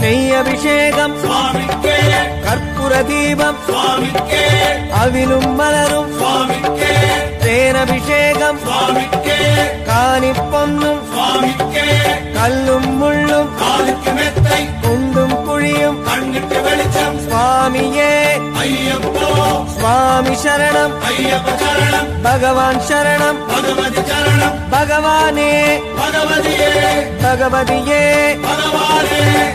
நெய் அபிஷேகம் கற்பூர தீபம் அவிலும் மலரும் சுவாமிக்கே. தேனபிஷேகம் காணி பொன்னும் கல்லும் முள்ளும் குண்டும் குழியும் வெளிச்சம். சுவாமியே. சுவாமி சரணம் சரணம். பகவான் சரணம் பகவதி சரணம். பகவானே. பகவதியே. பகவதியே. பகவானே.